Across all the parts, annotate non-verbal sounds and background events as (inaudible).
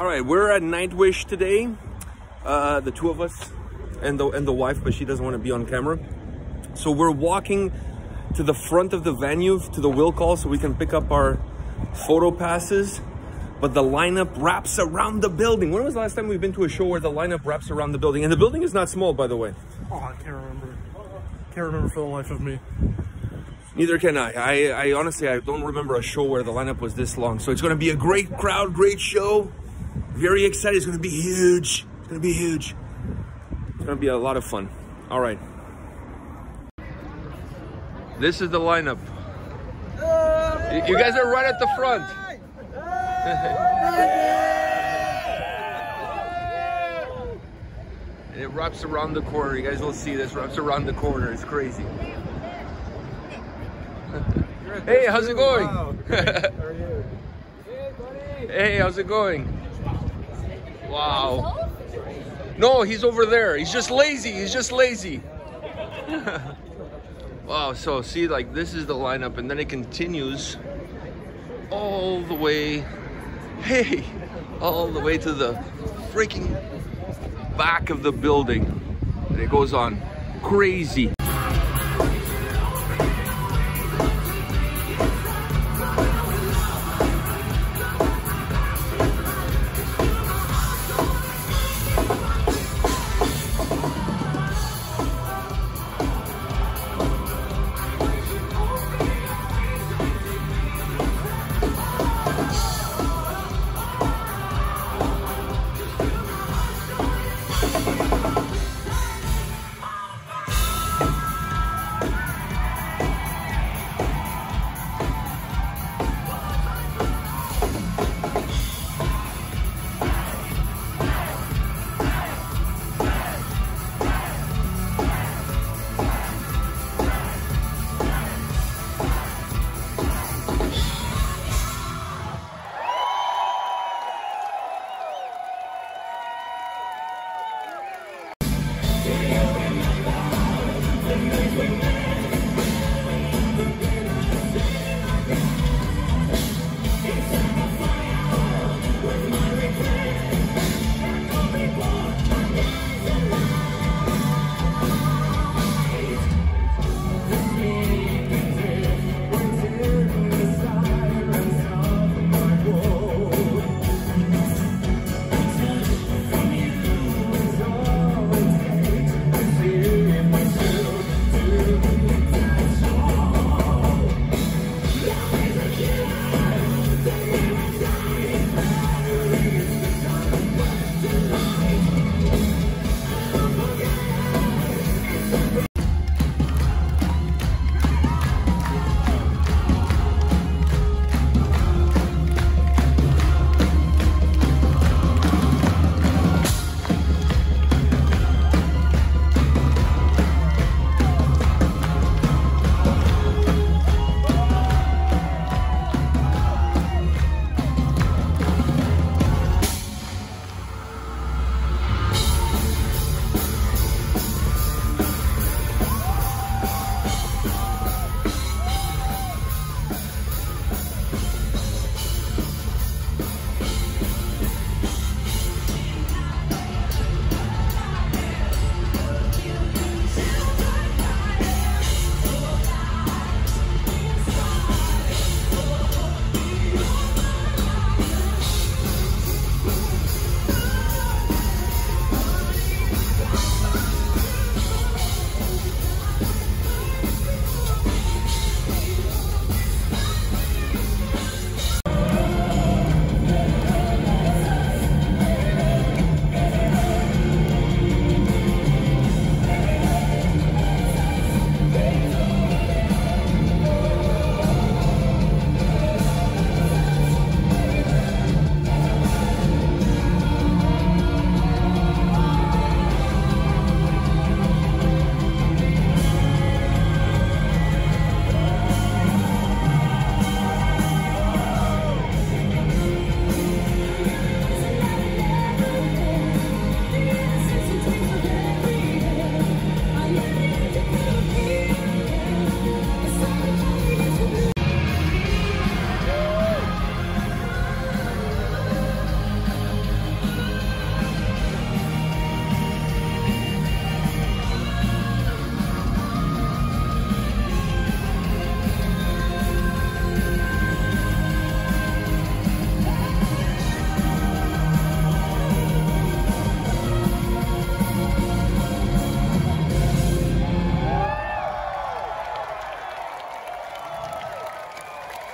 All right, we're at Nightwish today. Uh, the two of us and the and the wife, but she doesn't want to be on camera. So we're walking to the front of the venue to the will call so we can pick up our photo passes. But the lineup wraps around the building. When was the last time we've been to a show where the lineup wraps around the building? And the building is not small, by the way. Oh, I can't remember. Can't remember for the life of me. Neither can I. I, I honestly, I don't remember a show where the lineup was this long. So it's going to be a great crowd, great show. Very excited. It's going to be huge. It's going to be huge. It's going to be a lot of fun. All right. This is the lineup. You- You guys are right at the front. (laughs) And it wraps around the corner. You guys will see this wraps around the corner. It's crazy. (laughs) hey, how's it going? (laughs) hey, how's it going? Wow. No, he's over there. He's just lazy. He's just lazy. (laughs) wow, so see, like this is the lineup, and then it continues all the way, (laughs) hey, all the way to the freaking back of the building. And it goes on crazy. Yeah.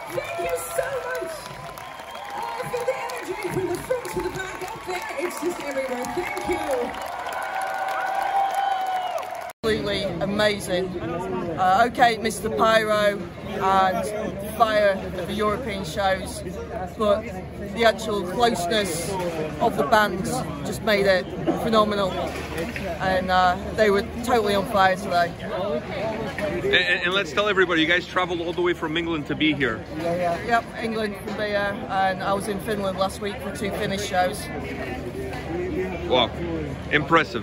Thank you so much uh, for the energy, from the front, to the back up there. It's just everywhere. Thank you. Absolutely amazing. Uh, okay, Mr. Pyro and fire of the European shows, but the actual closeness of the bands just made it phenomenal. And uh, they were totally on fire today. And, and, let's tell everybody, you guys traveled all the way from England to be here. Yeah, yeah. Yep, England to be here, and I was in Finland last week for two Finnish shows. Wow, impressive.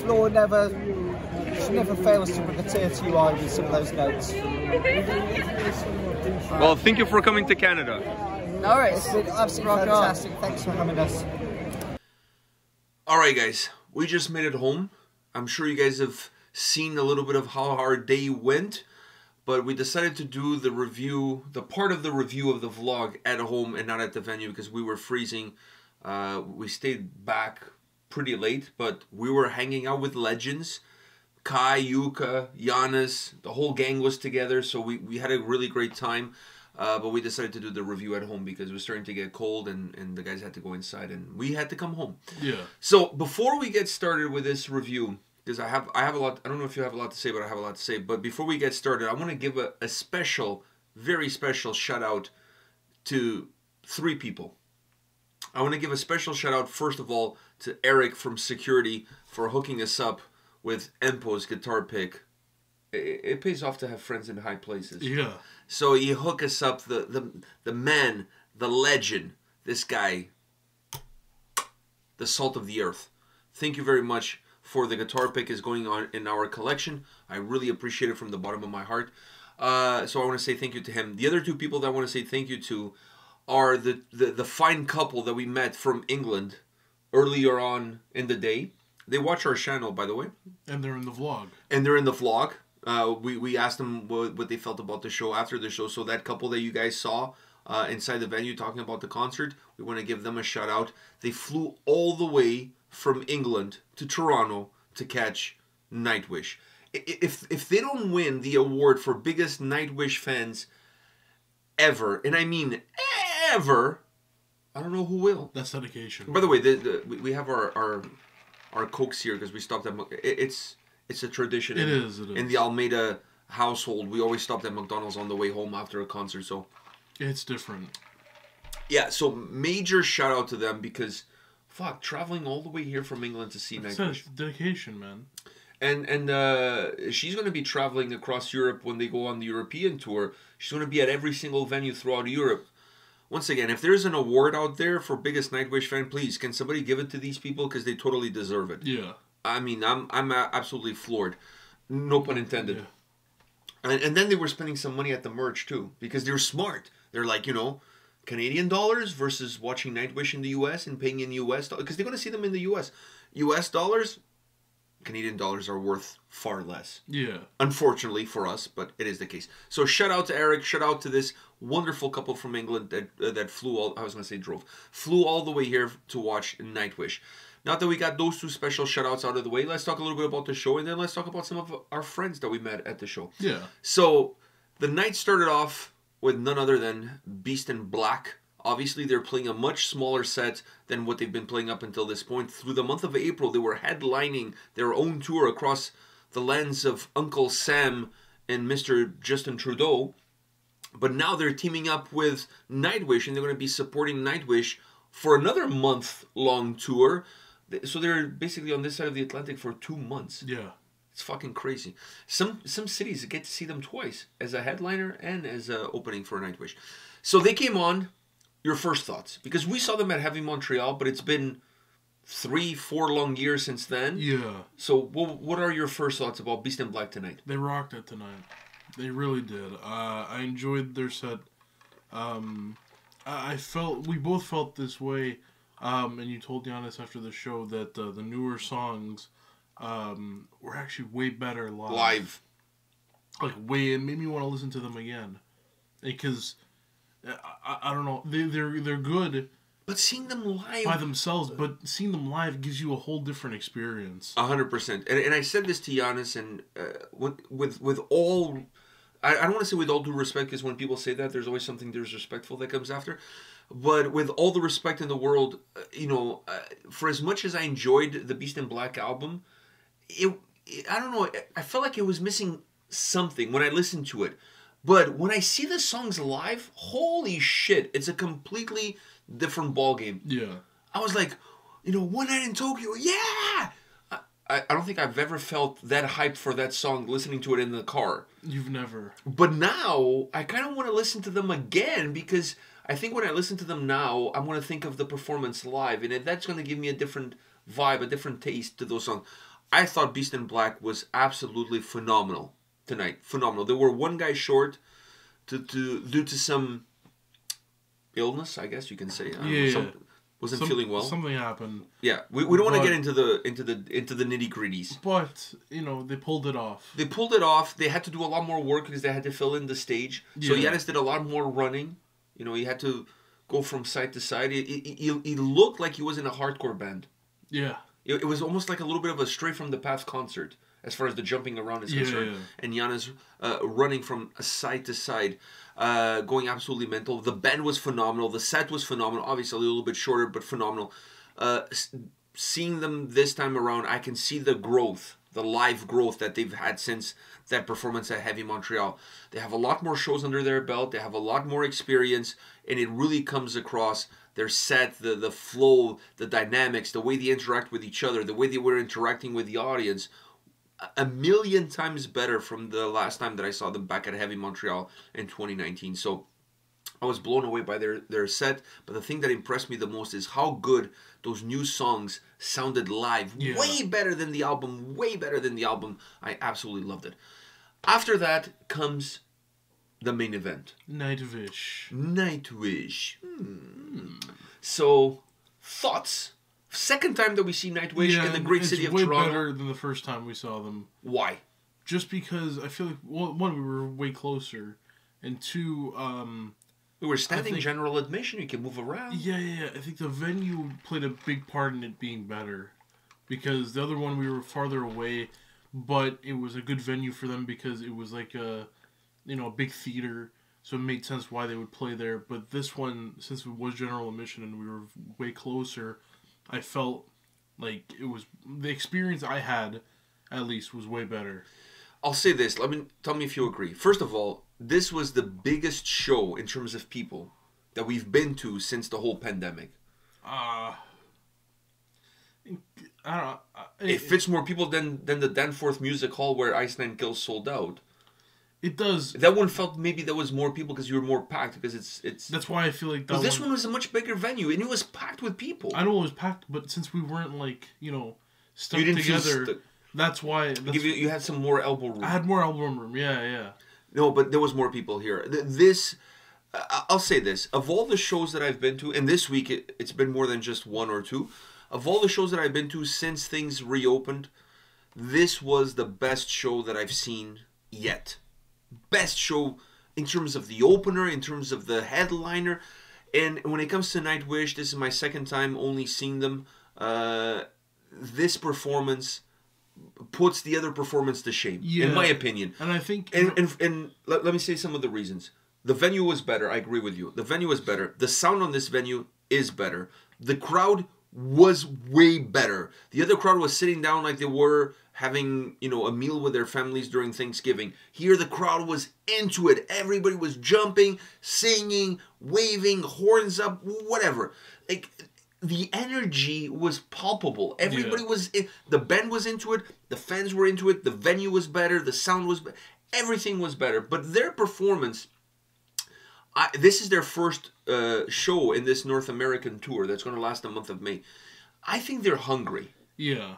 Floor never, she never fails to bring a tear to your eye with some of those notes. Well, thank you for coming to Canada. No worries. It's been absolutely fantastic. Thanks for having us. All right, guys, we just made it home. I'm sure you guys have seen a little bit of how our day went, but we decided to do the review, the part of the review of the vlog at home and not at the venue because we were freezing. Uh, we stayed back pretty late, but we were hanging out with legends. Kai, Jukka, Yannis, the whole gang was together, so we, we had a really great time. Uh, but we decided to do the review at home because it was starting to get cold and, and the guys had to go inside and we had to come home. Yeah. So before we get started with this review, because I have I have a lot. I don't know if you have a lot to say, but I have a lot to say. But before we get started, I want to give a, a special, very special shout out to three people. I want to give a special shout out first of all to Eric from security for hooking us up with Emppu's guitar pick. It, it pays off to have friends in high places. Yeah. So he hook us up the the the man, the legend, this guy, the salt of the earth. Thank you very much for the guitar pick is going on in our collection. I really appreciate it from the bottom of my heart. Uh, so I want to say thank you to him. The other two people that I want to say thank you to are the, the, the fine couple that we met from England earlier on in the day. They watch our channel, by the way. And they're in the vlog. And they're in the vlog. Uh, we, we asked them what, what they felt about the show after the show. So that couple that you guys saw uh, inside the venue talking about the concert, we want to give them a shout out. They flew all the way from England to Toronto to catch Nightwish. If if they don't win the award for biggest Nightwish fans ever, and I mean ever, I don't know who will. That's dedication. By the way, the, the, we have our our our cokes here because we stopped at it's it's a tradition. It in, is, it is. in the Almeida household. We always stopped at McDonald's on the way home after a concert. So it's different. Yeah. So major shout out to them because fuck, traveling all the way here from England to see Nightwish. dedication, man. And and uh, she's going to be traveling across Europe when they go on the European tour. She's going to be at every single venue throughout Europe. Once again, if there's an award out there for biggest Nightwish fan, please can somebody give it to these people because they totally deserve it. Yeah. I mean, I'm I'm absolutely floored. No pun intended. Yeah. And, and then they were spending some money at the merch too because they're smart. They're like, you know, Canadian dollars versus watching Nightwish in the US and paying in US dollars because they're going to see them in the US. US dollars, Canadian dollars are worth far less. Yeah. Unfortunately for us, but it is the case. So shout out to Eric. Shout out to this wonderful couple from England that uh, that flew all. I was going to say drove, flew all the way here to watch Nightwish. Now that we got those two special shout outs out of the way, let's talk a little bit about the show and then let's talk about some of our friends that we met at the show. Yeah. So the night started off with none other than Beast in Black. Obviously, they're playing a much smaller set than what they've been playing up until this point. Through the month of April, they were headlining their own tour across the lands of Uncle Sam and Mr. Justin Trudeau. But now they're teaming up with Nightwish and they're going to be supporting Nightwish for another month long tour. So they're basically on this side of the Atlantic for two months. Yeah. It's fucking crazy. Some some cities get to see them twice as a headliner and as a opening for a Nightwish. So they came on. Your first thoughts because we saw them at Heavy Montreal, but it's been three, four long years since then. Yeah. So what what are your first thoughts about Beast in Black tonight? They rocked it tonight. They really did. Uh, I enjoyed their set. Um, I felt we both felt this way. Um, and you told Yannis after the show that uh, the newer songs um, were actually way better live. Live. Like way, it made me want to listen to them again, because I, I don't know, they they're they're good. But seeing them live by themselves, but seeing them live gives you a whole different experience. A hundred percent. And and I said this to Yannis, and uh, with with with all. I, I don't want to say with all due respect, because when people say that, there's always something disrespectful that comes after. But with all the respect in the world, uh, you know, uh, for as much as I enjoyed the Beast in Black album, it I don't know. I felt like it was missing something when I listened to it. But when I see the songs live, holy shit, it's a completely different ballgame. Yeah. I was like, you know, one night in Tokyo, yeah. I, I I don't think I've ever felt that hyped for that song listening to it in the car. You've never. But now I kind of want to listen to them again because I think when I listen to them now, I'm going to think of the performance live, and that's going to give me a different vibe, a different taste to those songs. I thought Beast in Black was absolutely phenomenal tonight. Phenomenal. They were one guy short to, to due to some illness, I guess you can say. Yeah, some- yeah. wasn't Some- feeling well. Something happened, yeah, we, we don't want to get into the into the into the nitty gritties. but you know they pulled it off. They pulled it off. They had to do a lot more work because they had to fill in the stage. So Yeah. Yannis did a lot more running. You know, he had to go from side to side. He, it, it looked like he was in a hardcore band. Yeah. It, it was almost like a little bit of a straight from the path concert as far as the jumping around is Yeah, concerned. yeah. And Yannis uh, running from side to side, uh, going absolutely mental. The band was phenomenal. The set was phenomenal. Obviously a little bit shorter, but phenomenal. Uh, s- seeing them this time around, I can see the growth, the live growth that they've had since that performance at Heavy Montreal. They have a lot more shows under their belt. They have a lot more experience, and it really comes across their set, the the flow, the dynamics, the way they interact with each other, the way they were interacting with the audience. a- million times better from the last time that I saw them back at Heavy Montreal in 2019. So I was blown away by their their set. But the thing that impressed me the most is how good those new songs sounded live. Yeah. Way better than the album. Way better than the album. I absolutely loved it. After that comes the main event. Nightwish. Nightwish. Hmm. So, thoughts? Second time that we see Nightwish in the great city of way Toronto. better than the first time we saw them. Why? Just because I feel like well, one we were way closer, and two, um, We were standing think- general admission. You can move around. yeah, yeah, yeah. I think the venue played a big part in it being better, because the other one we were farther away, but it was a good venue for them because it was like a, you know, a big theater, so it made sense why they would play there. But this one, since it was general admission and we were way closer, I felt like it was the experience I had, at least, was way better. I'll say this. Let me tell me if you agree. First of all, this was the biggest show in terms of people that we've been to since the whole pandemic. Uh, I don't know. It fits more people than than the Danforth Music Hall where Ice Nine Kills sold out. It does. That one felt maybe there was more people because you were more packed because it's it's. That's why I feel like that But this one, was a much bigger venue and it was packed with people. I know it was packed, but since we weren't like you know stuck You didn't together, stuck. that's why. That's, Give you, you had some more elbow room. I had more elbow room. Yeah, yeah. No, but there was more people here. This, I'll say this: of all the shows that I've been to, and this week it, it's been more than just one or two. Of all the shows that I've been to since things reopened, this was the best show that I've seen yet. Best show in terms of the opener, in terms of the headliner, and when it comes to Nightwish, this is my second time only seeing them. Uh, this performance puts the other performance to shame, Yeah. in my opinion. And I think And and, and let, let me say some of the reasons. The venue was better. I agree with you. The venue was better. The sound on this venue is better. The crowd was way better. The other crowd was sitting down like they were having, you know, a meal with their families during Thanksgiving. Here the crowd was into it. Everybody was jumping, singing, waving, horns up, whatever. Like the energy was palpable. Everybody Yeah. was in, the band was into it, the fans were into it, the venue was better, the sound was be- everything was better. But their performance I, this is their first uh, show in this North American tour that's going to last the month of May. I think they're hungry. yeah,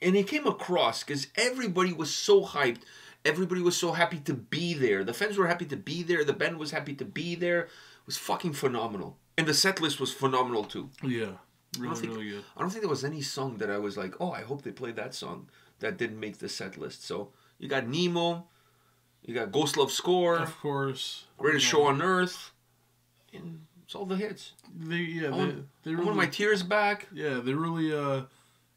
And it came across because everybody was so hyped. Everybody was so happy to be there. The fans were happy to be there. The band was happy to be there. It was fucking phenomenal. And the set list was phenomenal too. yeah, I really, don't think, really good. I don't think there was any song that I was like, oh, I hope they played that song that didn't make the set list. So you got Nemo, you got Ghost Love Score, Of course, Greatest you Show on Earth, and it's all the hits. They yeah, I they, want, they I really want my tears back. yeah, they really uh,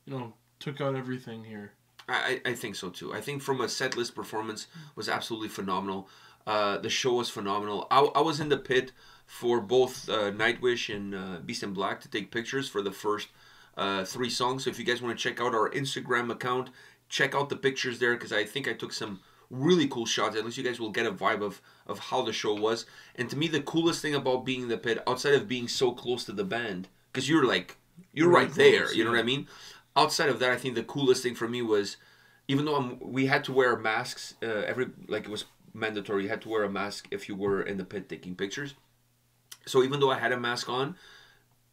you know, took out everything here. I, I I think so too. I think from a set list performance was absolutely phenomenal. Uh, the show was phenomenal. I, I was in the pit for both uh, Nightwish and uh, Beast in Black to take pictures for the first uh, three songs. So if you guys want to check out our Instagram account, check out the pictures there because I think I took some really cool shots. At least you guys will get a vibe of of how the show was. And to me, the coolest thing about being in the pit, outside of being so close to the band, because you're like you're Right right there. close, You know yeah. what I mean? Outside of that, I think the coolest thing for me was, even though I'm, we had to wear masks, uh, every like it was mandatory. You had to wear a mask if you were in the pit taking pictures. So even though I had a mask on,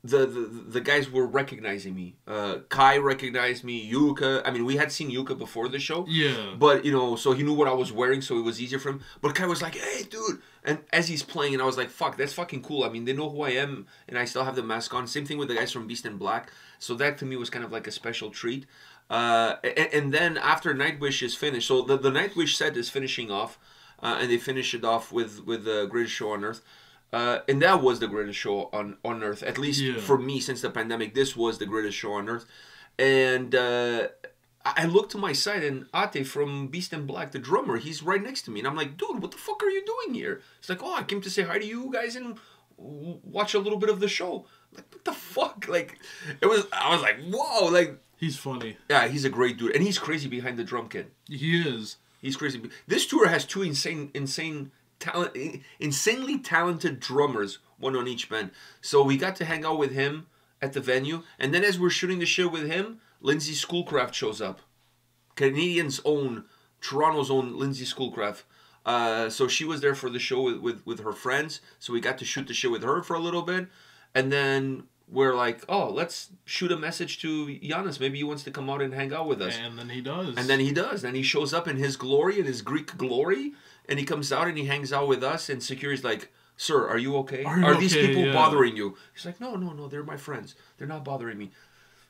the the, the guys were recognizing me. Uh, Kai recognized me. Jukka. I mean, we had seen Jukka before the show. Yeah. But you know, so he knew what I was wearing, so it was easier for him. But Kai was like, "Hey, dude!" And as he's playing, and I was like, "Fuck, that's fucking cool." I mean, they know who I am, and I still have the mask on. Same thing with the guys from Beast in Black. So that to me was kind of like a special treat. Uh, and, and then after Nightwish is finished, so the the Nightwish set is finishing off, uh, and they finish it off with with the greatest show on earth. Uh, and that was the greatest show on, on earth, at least Yeah. for me since the pandemic. This was the greatest show on earth, and uh, I look to my side and Atte from Beast in Black, the drummer, he's right next to me, and I'm like, dude, what the fuck are you doing here? It's like, oh, I came to say hi to you guys and watch a little bit of the show. Like, what the fuck? (laughs) Like, it was. I was like, whoa, like, He's funny. yeah, he's a great dude, and he's crazy behind the drum kit. He is. He's crazy. This tour has two insane, insane talent, insanely talented drummers, one on each band. So we got to hang out with him at the venue, and then as we're shooting the show with him, Lindsay Schoolcraft shows up, Canadians' own, Toronto's own Lindsay Schoolcraft. Uh, so she was there for the show with, with with her friends. So we got to shoot the show with her for a little bit, and then we're like, oh, let's shoot a message to Yannis. Maybe he wants to come out and hang out with us. And then he does. And then he does. And he shows up in his glory, in his Greek glory, and he comes out and he hangs out with us. And security's like, "Sir, are you okay? Are you these okay? people Yeah. bothering you?" He's like, "No, no, no. They're my friends. They're not bothering me."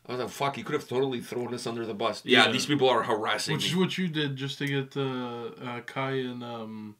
I was like, "Fuck! You could have totally thrown us under the bus." Yeah, Yeah. these people are harassing Which is what you did just to get uh, uh, Kai and um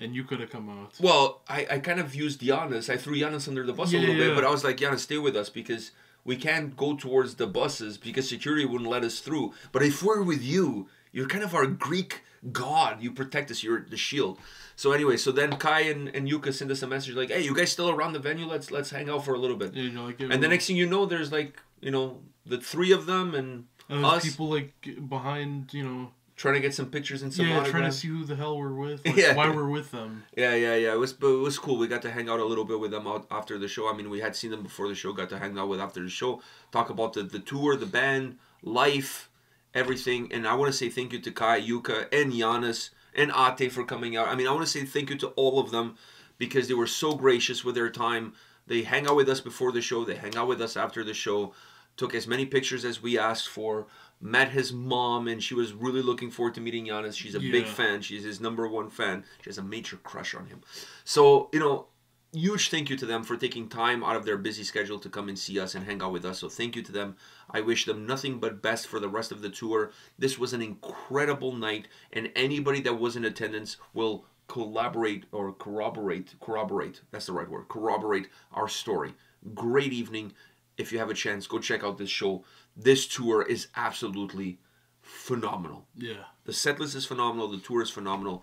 and you could have come out. Well, I, I kind of used Yannis. I threw Yannis under the bus Yeah, a little bit, but I was like, Yannis, stay with us because we can't go towards the buses because security wouldn't let us through. But if we're with you, you're kind of our Greek god. You protect us. You're the shield. So anyway, so then Kai and, and Jukka send us a message like, "Hey, you guys still around the venue? Let's let's hang out for a little bit." Yeah, you know, like And the next thing you know, there's like you know the three of them and and us people like behind, you know, trying to get some pictures and some yeah, trying to see who the hell we're with, (laughs) like, Yeah. why we're with them. Yeah, yeah, yeah. It was, but it was cool. We got to hang out a little bit with them out after the show. I mean, we had seen them before the show. Got to hang out with after the show. Talk about the the tour, the band, life, everything. And I want to say thank you to Kai, Jukka, and Yannis and Atte for coming out. I mean, I want to say thank you to all of them because they were so gracious with their time. They hang out with us before the show. They hang out with us after the show. Took as many pictures as we asked for. Met his mom, and she was really looking forward to meeting Yannis. She's a big fan. She's his number one fan. She has a major crush on him. So, you know, huge thank you to them for taking time out of their busy schedule to come and see us and hang out with us. So, thank you to them. I wish them nothing but best for the rest of the tour. This was an incredible night, and anybody that was in attendance will collaborate or corroborate corroborate that's the right word corroborate our story great evening if you have a chance go check out this show this tour is absolutely phenomenal Yeah. the set list is phenomenal. The tour is phenomenal.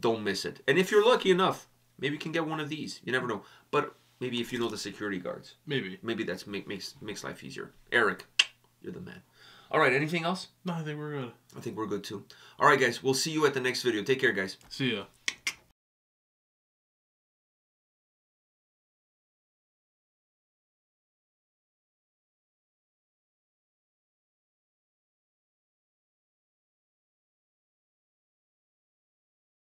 Don't miss it. And if you're lucky enough, maybe you can get one of these. You never know. But maybe if you know the security guards, Maybe. maybe that's make, makes makes life easier. Eric, you're the man. All right. Anything else? No, I think we're good. I think we're good too. All right, guys. We'll see you at the next video. Take care, guys. See ya.